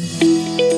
Música